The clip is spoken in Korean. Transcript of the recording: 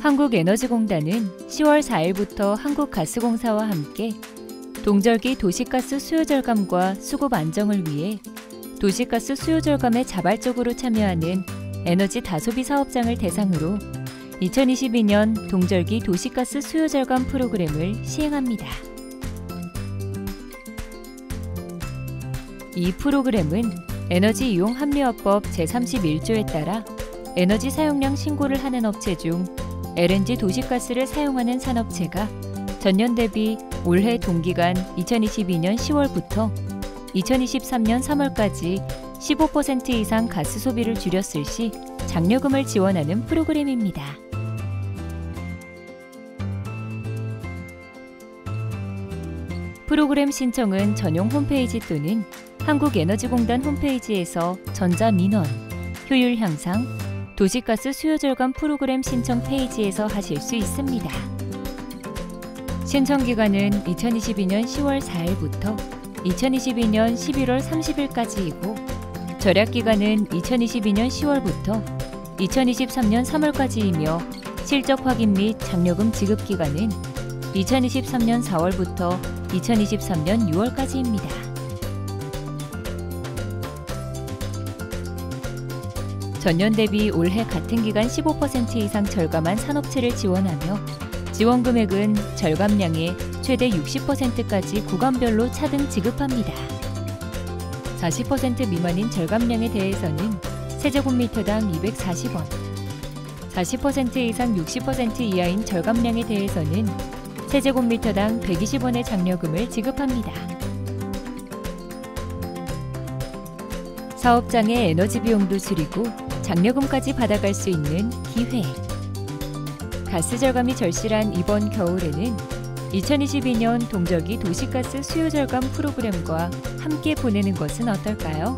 한국에너지공단은 10월 4일부터 한국가스공사와 함께 동절기 도시가스 수요 절감과 수급 안정을 위해 도시가스 수요 절감에 자발적으로 참여하는 에너지 다소비 사업장을 대상으로 2022년 동절기 도시가스 수요 절감 프로그램을 시행합니다. 이 프로그램은 에너지 이용 합리화법 제31조에 따라 에너지 사용량 신고를 하는 업체 중 LNG 도시가스를 사용하는 산업체가 전년 대비 올해 동기간 2022년 10월부터 2023년 3월까지 15% 이상 가스 소비를 줄였을 시 장려금을 지원하는 프로그램입니다. 프로그램 신청은 전용 홈페이지 또는 한국에너지공단 홈페이지에서 전자민원, 효율 향상, 도시가스 수요 절감 프로그램 신청 페이지에서 하실 수 있습니다. 신청 기간은 2022년 10월 4일부터 2022년 11월 30일까지이고 절약 기간은 2022년 10월부터 2023년 3월까지이며 실적 확인 및 장려금 지급 기간은 2023년 4월부터 2023년 6월까지입니다. 전년 대비 올해 같은 기간 15% 이상 절감한 산업체를 지원하며 지원 금액은 절감량의 최대 60%까지 구간별로 차등 지급합니다. 40% 미만인 절감량에 대해서는 세제곱미터당 240원, 40% 이상 60% 이하인 절감량에 대해서는 세제곱미터당 120원의 장려금을 지급합니다. 사업장의 에너지 비용도 줄이고 장려금까지 받아갈 수 있는 기회. 가스 절감이 절실한 이번 겨울에는 2022년 동절기 도시가스 수요 절감 프로그램과 함께 보내는 것은 어떨까요?